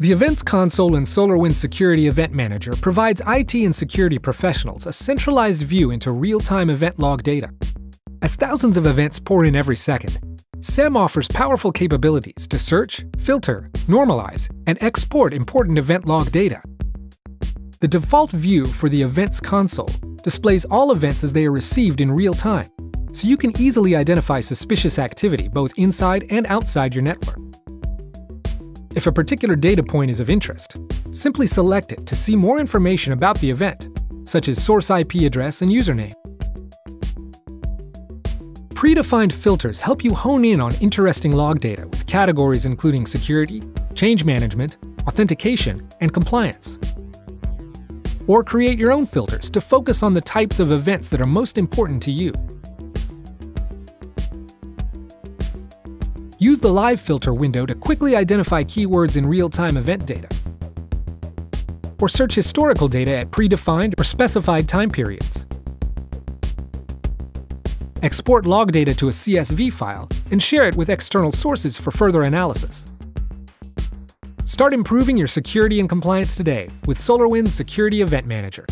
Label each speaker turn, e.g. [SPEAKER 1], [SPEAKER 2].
[SPEAKER 1] The Events Console in SolarWinds Security Event Manager provides IT and security professionals a centralized view into real-time event log data. As thousands of events pour in every second, SEM offers powerful capabilities to search, filter, normalize, and export important event log data. The default view for the Events Console displays all events as they are received in real time, so you can easily identify suspicious activity both inside and outside your network. If a particular data point is of interest, simply select it to see more information about the event, such as source IP address and username. Predefined filters help you hone in on interesting log data with categories including security, change management, authentication, and compliance. Or create your own filters to focus on the types of events that are most important to you. Use the Live Filter window to quickly identify keywords in real-time event data. Or search historical data at predefined or specified time periods. Export log data to a CSV file and share it with external sources for further analysis. Start improving your security and compliance today with SolarWinds Security Event Manager.